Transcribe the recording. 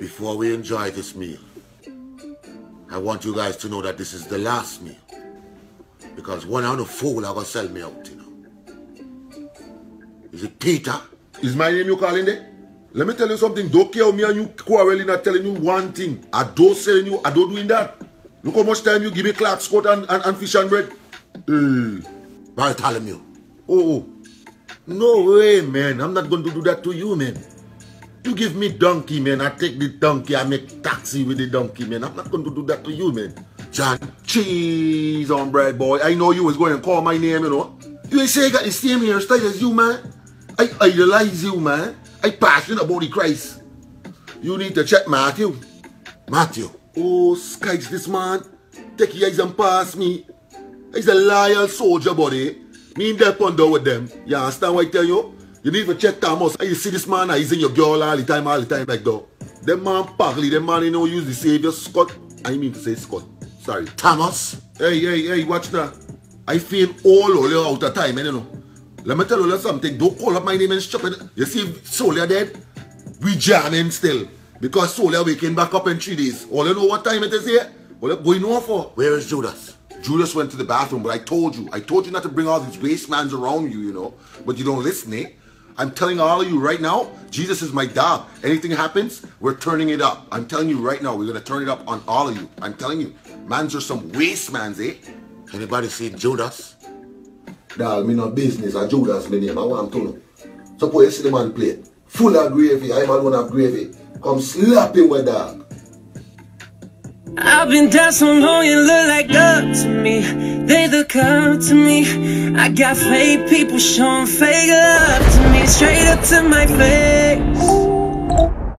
Before we enjoy this meal, I want you guys to know that this is the last meal. Because one of the fool are going to sell me out, you know. Is it Peter? Is my name you calling there? Let me tell you something. Don't care me and you quarreling not telling you one thing. I don't selling you. I don't doing that. Look how much time you give me Clark's coat and, and, and fish and bread. Uh, Bartholomew. Oh, oh. No way, man. I'm not going to do that to you, man. You give me donkey, man. I take the donkey. I make taxi with the donkey, man. I'm not going to do that to you, man. John, cheese on bread, boy. I know you was going to call my name, you know. You ain't say I got the same hairstyle as you, man. I idolize you, man. I passionate about the Christ. You need to check Matthew. Matthew. Oh, skies this man. Take your eyes and pass me. He's a loyal soldier, buddy. Me in there ponder with them. You understand what I tell you? You need to check Thomas. You see this man, he's in your girl all the time, all the time like that. Them man pagly, them man, you know, use the savior Scott. I mean to say Scott. Sorry. Thomas. Hey, hey, hey, watch now. I feel all over out of time, you know. Let me tell you something. Don't call up my name and stop it. You see Solia dead? We jamming still. Because Solia waking back up in three days. All you know what time it is here? What you going on for? Where is Judas? Judas went to the bathroom, but I told you. I told you not to bring all these wastemans around you, you know. But you don't listen, eh? I'm telling all of you right now, Jesus is my dog. Anything happens, we're turning it up. I'm telling you right now, we're gonna turn it up on all of you. I'm telling you, mans are some waste mans, eh? Anybody see Judas? Dog, me no business. A Judas me name. I want to know. Suppose you see the man play. Full of gravy. I'm alone of gravy. Come slap him with dog. I've been down so long you look like up to me. They look up to me. I got fake people showing fake love to me. Straight up to my face